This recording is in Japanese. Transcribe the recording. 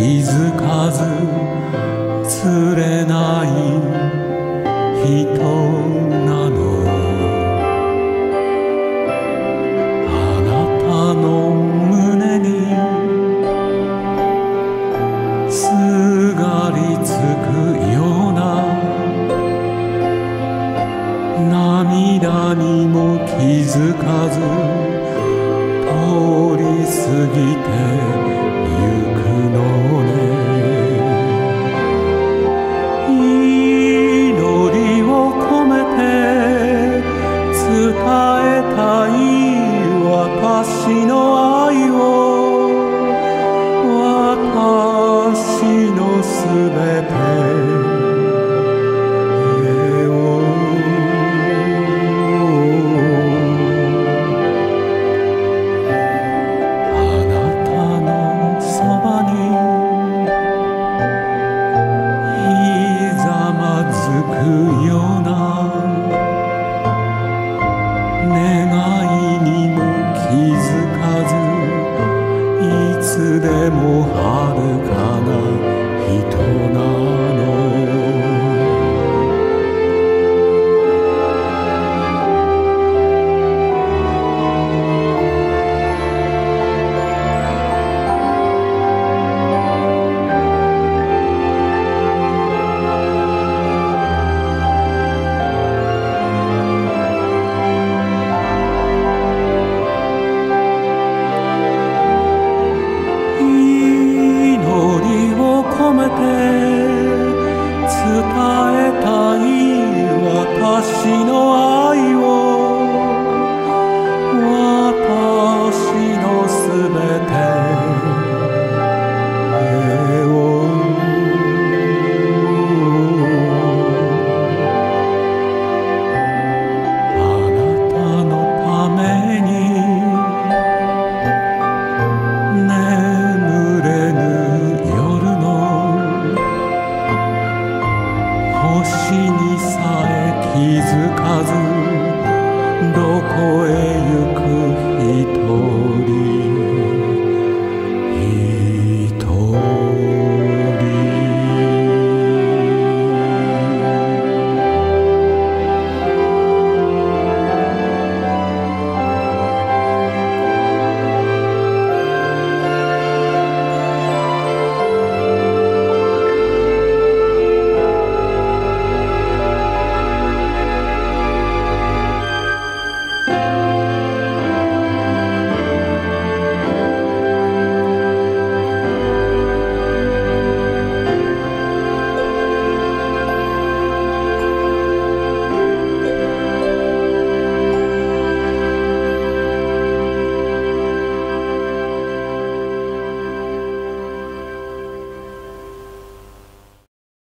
気づかず釣れない人なの。あなたの胸にすがりつくような涙にも気づかず通り過ぎて伝えたい私の愛を私のすべてつでも遥かな。にさえ気づかずどこへ行く一人。